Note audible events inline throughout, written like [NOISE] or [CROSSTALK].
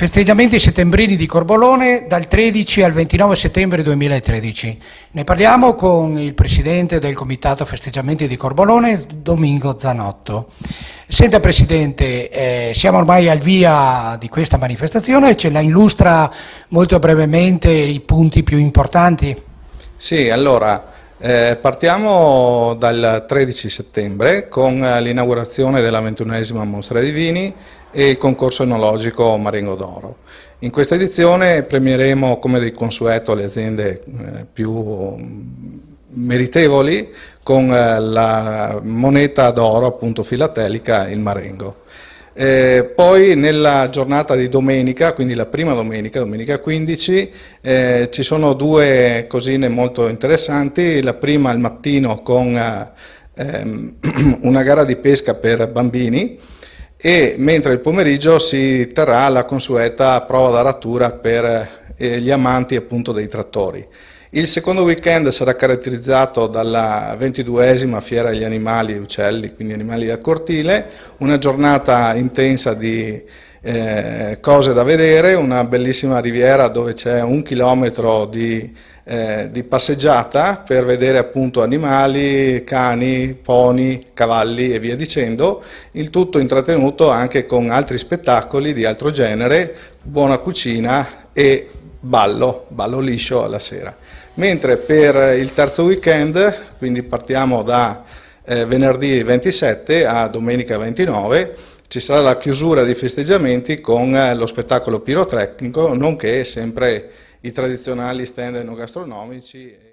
Festeggiamenti settembrini di Corbolone dal 13 al 29 settembre 2013. Ne parliamo con il presidente del Comitato Festeggiamenti di Corbolone, Domingo Zanotto. Senta Presidente, eh, siamo ormai al via di questa manifestazione, ce la illustra molto brevemente i punti più importanti? Sì, allora eh, partiamo dal 13 settembre con l'inaugurazione della ventunesima mostra di vini e il concorso enologico Marengo d'Oro. In questa edizione premieremo come di consueto le aziende eh, più mm, meritevoli con eh, la moneta d'oro appunto filatelica il Marengo. Eh, poi nella giornata di domenica, quindi la prima domenica, domenica 15, eh, ci sono due cosine molto interessanti, la prima al mattino con ehm, [CLEARS THROAT] una gara di pesca per bambini, e mentre il pomeriggio si terrà la consueta prova d'aratura per eh, gli amanti appunto dei trattori. Il secondo weekend sarà caratterizzato dalla ventiduesima fiera degli animali e uccelli, quindi animali da cortile, una giornata intensa di eh, cose da vedere, una bellissima riviera dove c'è un chilometro di eh, di passeggiata per vedere appunto animali, cani, poni, cavalli e via dicendo, il tutto intrattenuto anche con altri spettacoli di altro genere, buona cucina e ballo, ballo liscio alla sera. Mentre per il terzo weekend, quindi partiamo da eh, venerdì 27 a domenica 29, ci sarà la chiusura dei festeggiamenti con eh, lo spettacolo pirotecnico, nonché sempre i tradizionali stand enogastronomici.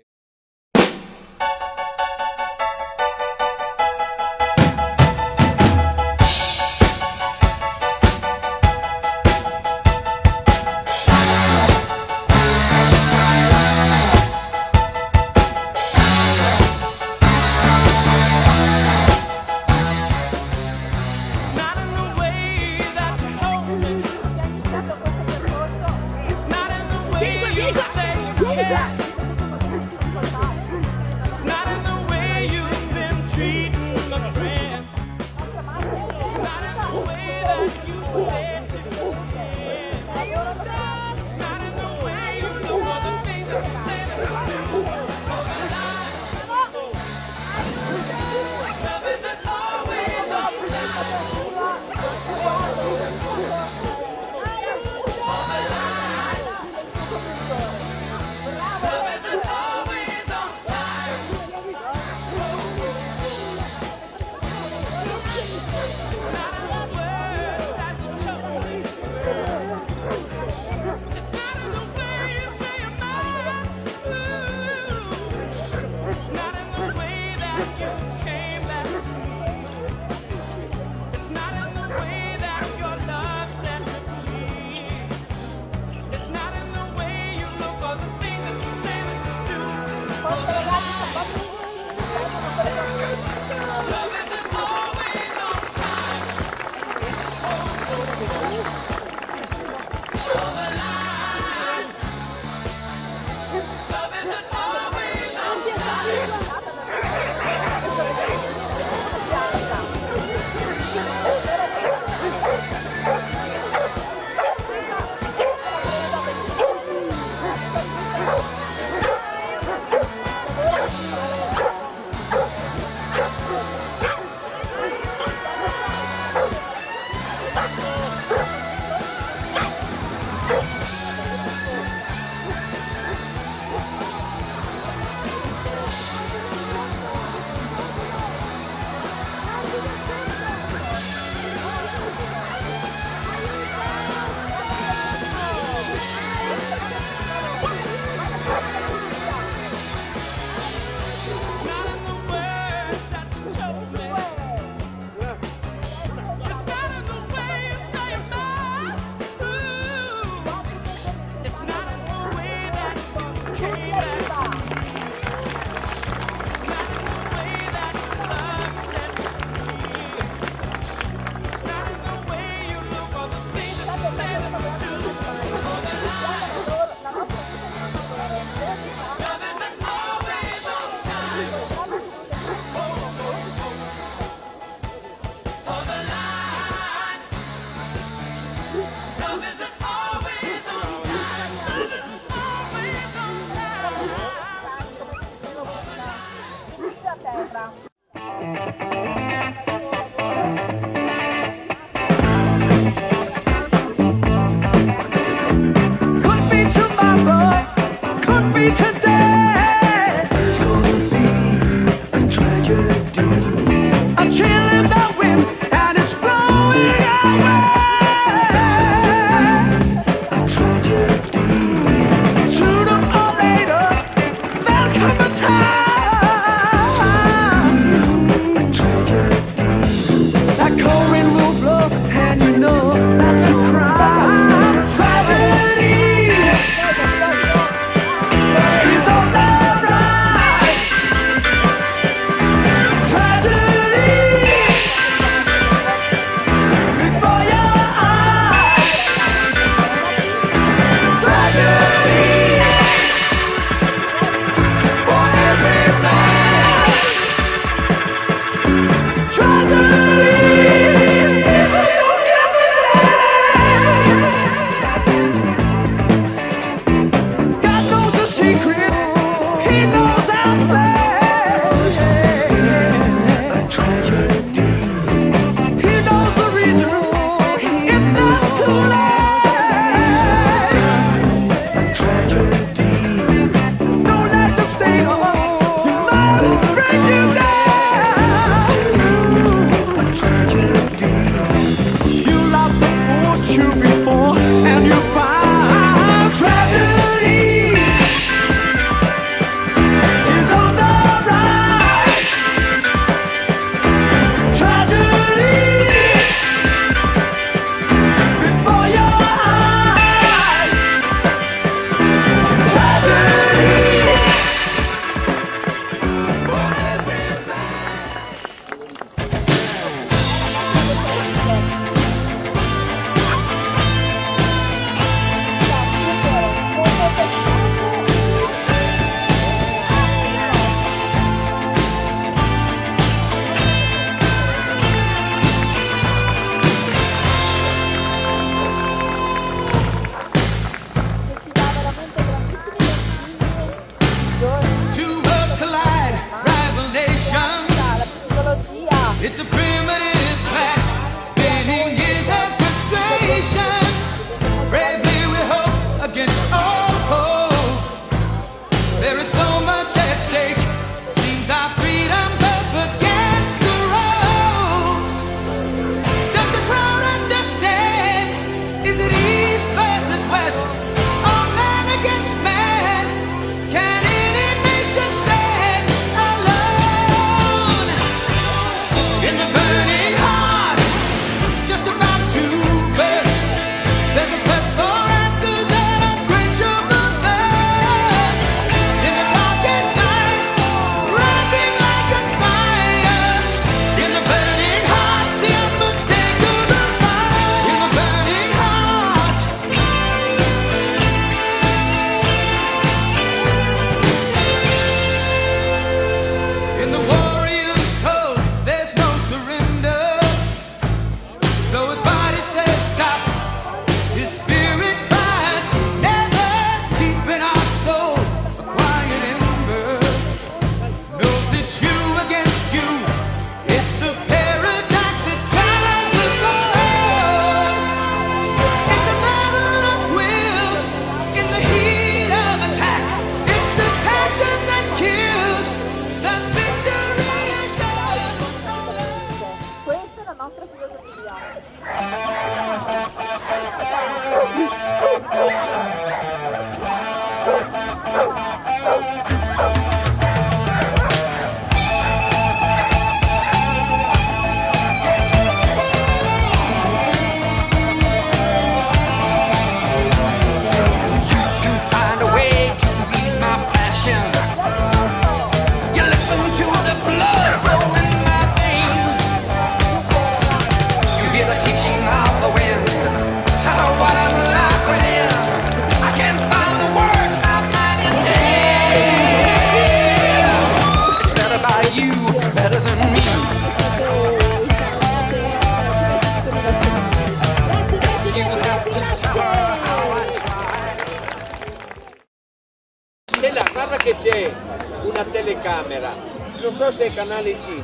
you stand? Do you stand?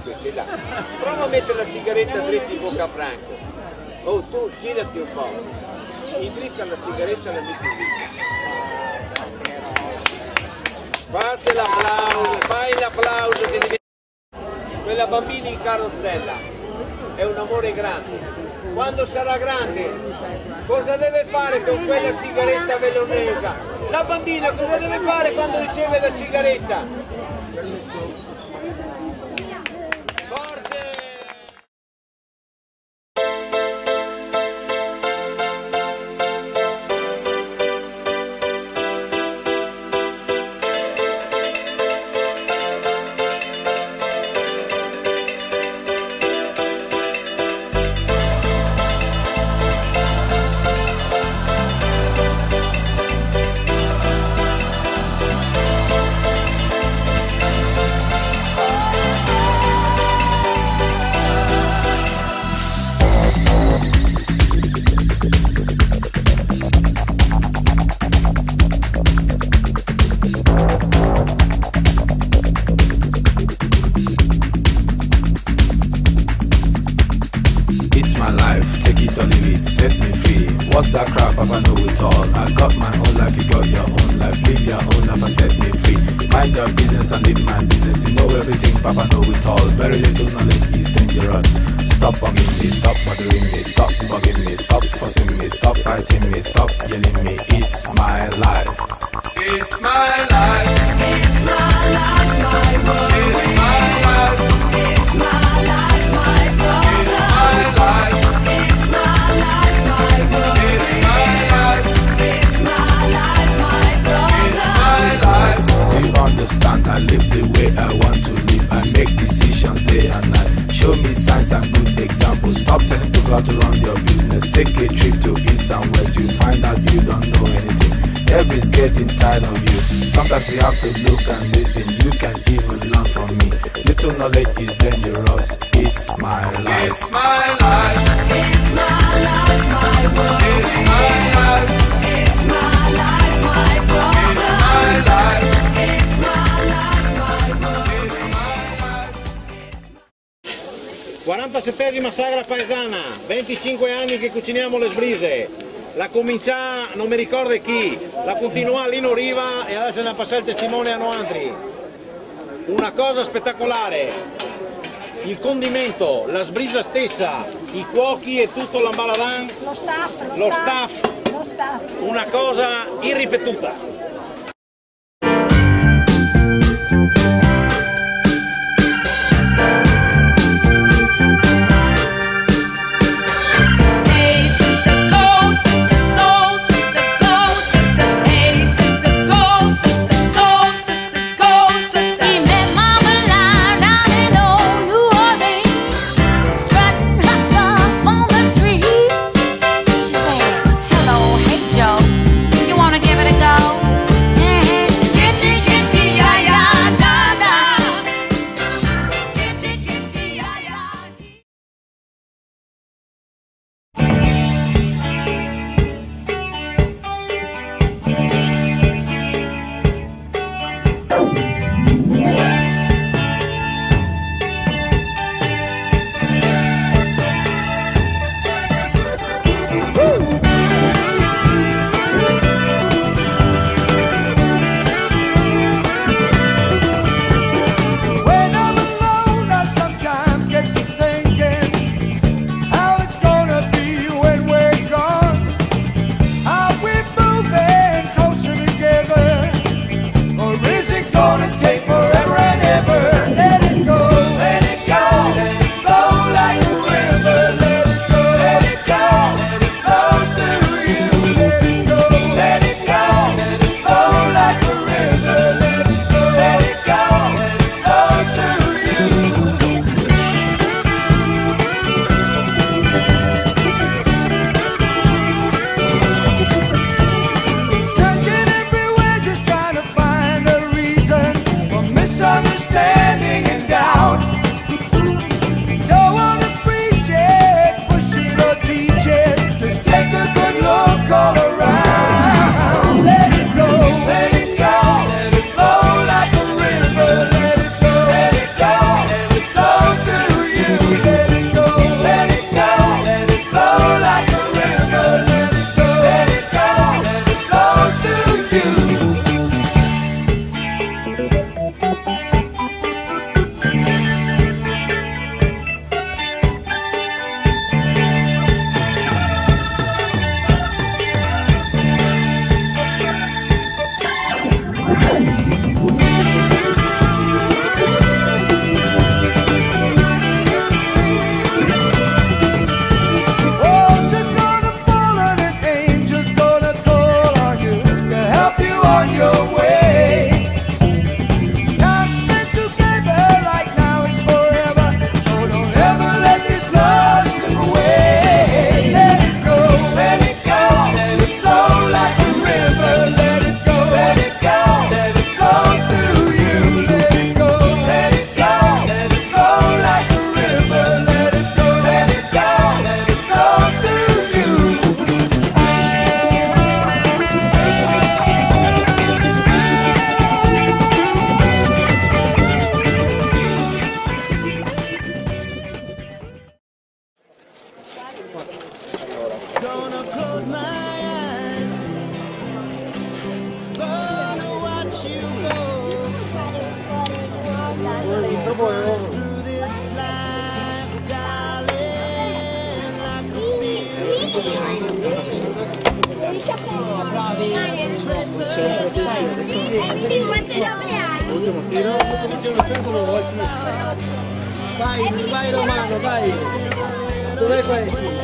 5 ce l'ha, prova a mettere la sigaretta dritta in bocca a Franco. Oh tu girati un po', indrissa la sigaretta e la metti lì. Fate l'applauso, fai l'applauso che devi... Quella bambina in carrozzella è un amore grande. Quando sarà grande, cosa deve fare con quella sigaretta velonesa? La bambina cosa deve fare quando riceve la sigaretta? Papa know it all. Very little knowledge is dangerous. Stop bugging me, stop bothering me, stop bugging me, stop fussing me, stop fighting me, stop yelling telling how to run your business. Take a trip to east and west. You find out you don't know anything. Everybody's getting tired of you. Sometimes you have to look and listen. You can even learn from me. Little knowledge is dangerous. It's my life. It's my life. It's my life, my world. It's my life. 47esima sagra paesana, 25 anni che cuciniamo le sbrise. La comincia, non mi ricordo chi, la continua Lino Riva e adesso ne passa il testimone a Noandri. Una cosa spettacolare, il condimento, la sbrisa stessa, i cuochi e tutto l'ambaladan, Lo staff, lo, lo staff, lo staff. una cosa irripetuta. 거예요. L'ultimo tiro. Vai, vai Romano, vai. Dov'è questo?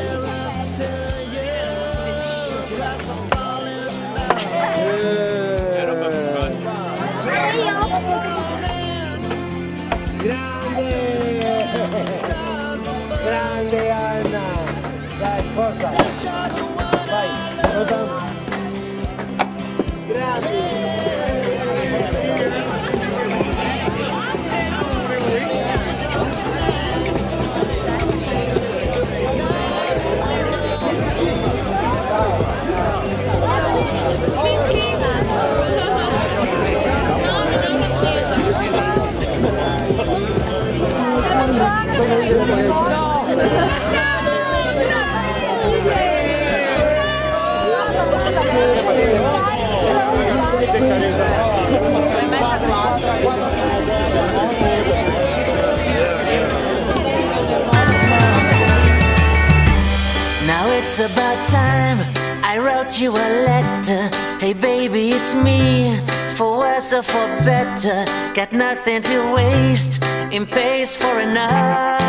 Wrote you a letter. Hey baby, it's me. For worse or for better, got nothing to waste. In pace for another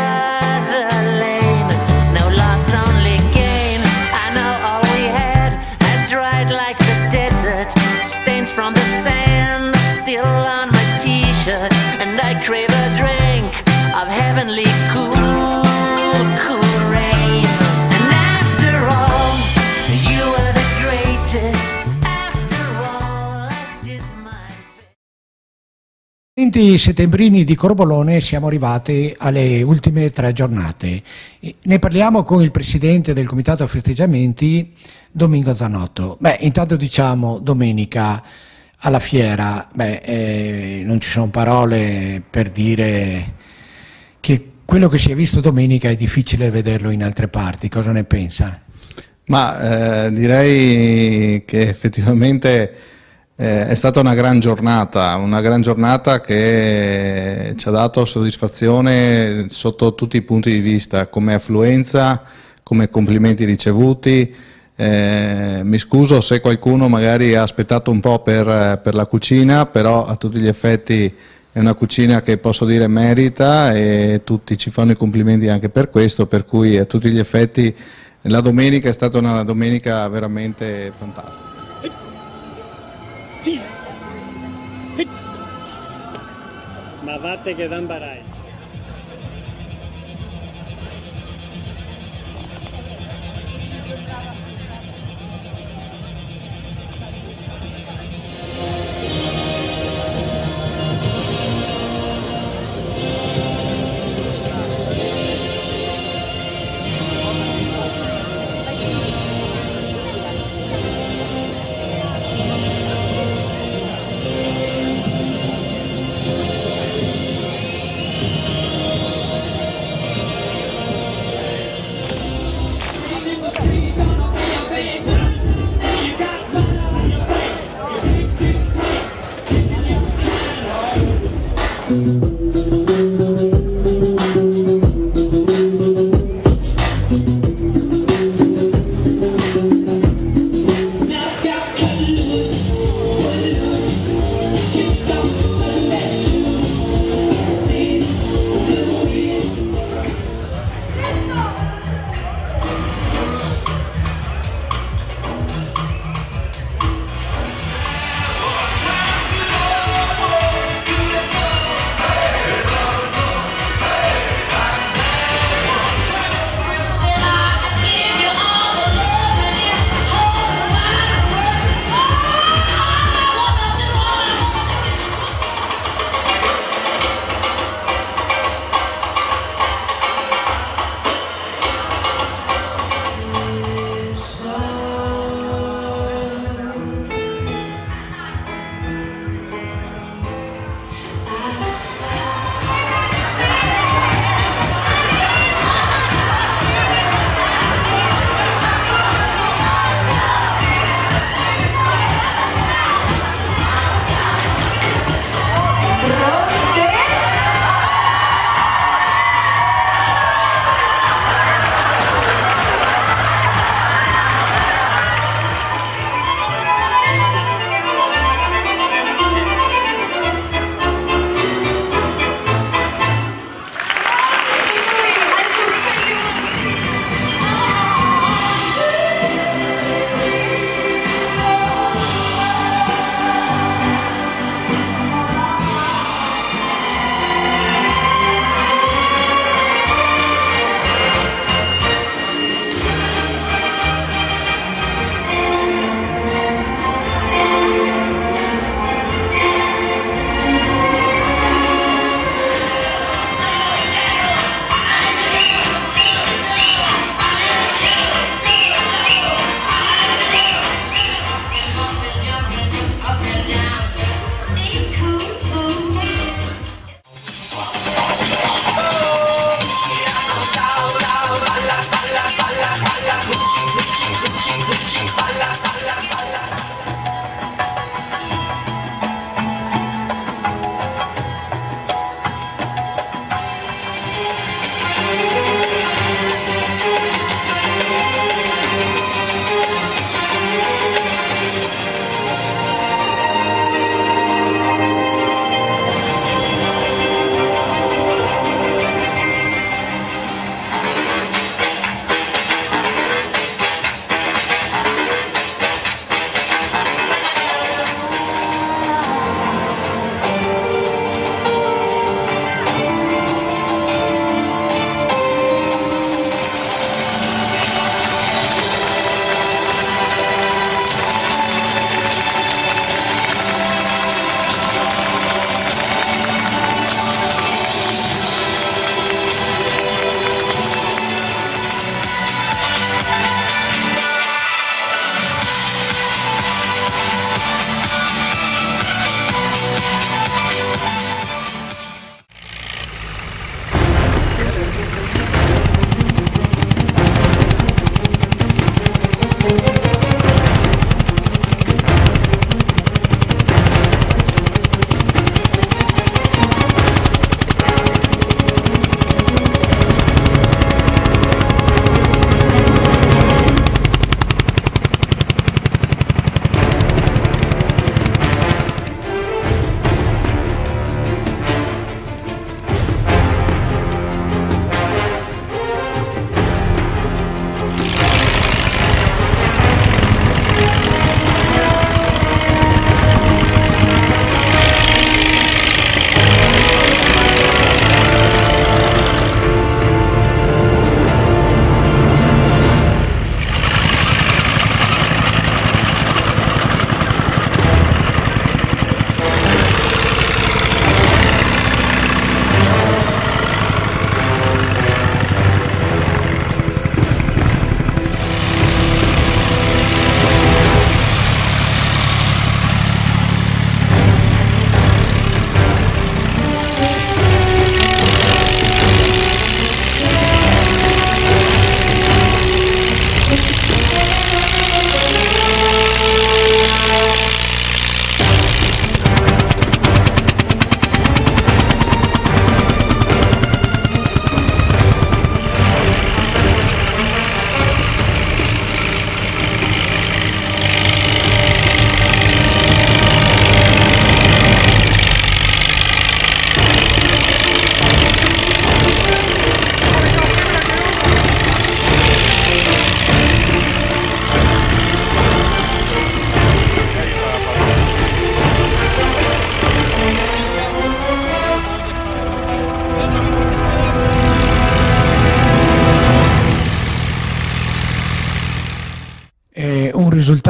lane. No loss, only gain. I know all we had has dried like the desert. Stains from the sand still on my t-shirt, and I crave a drink of heavenly 20 settembrini di Corbolone siamo arrivati alle ultime tre giornate. Ne parliamo con il presidente del Comitato Festeggiamenti, Domingo Zanotto. Beh, intanto diciamo domenica alla fiera, beh, eh, non ci sono parole per dire che quello che si è visto domenica è difficile vederlo in altre parti. Cosa ne pensa? Ma eh, direi che effettivamente eh, è stata una gran giornata, una gran giornata che ci ha dato soddisfazione sotto tutti i punti di vista, come affluenza, come complimenti ricevuti. Eh, mi scuso se qualcuno magari ha aspettato un po' per, per la cucina, però a tutti gli effetti è una cucina che posso dire merita e tutti ci fanno i complimenti anche per questo, per cui a tutti gli effetti la domenica è stata una domenica veramente fantastica. Μα βάτε και δεν παράει.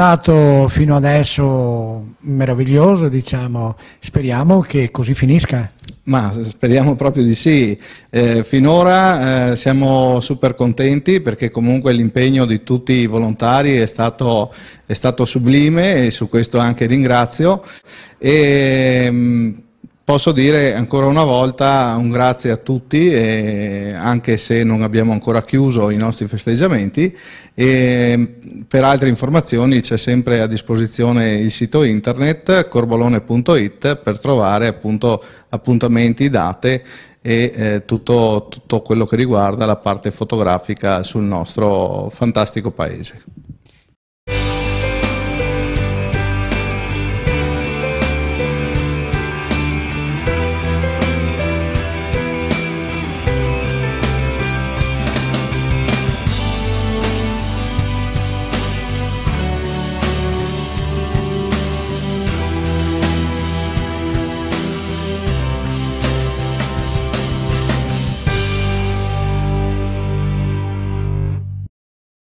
Risultato fino adesso meraviglioso, diciamo. Speriamo che così finisca. Ma speriamo proprio di sì. Eh, finora eh, siamo super contenti perché comunque l'impegno di tutti i volontari è stato, è stato sublime e su questo anche ringrazio. E, mh, Posso dire ancora una volta un grazie a tutti, anche se non abbiamo ancora chiuso i nostri festeggiamenti. Per altre informazioni c'è sempre a disposizione il sito internet corbolone.it per trovare appunto appuntamenti, date e eh, tutto, tutto quello che riguarda la parte fotografica sul nostro fantastico paese.